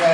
that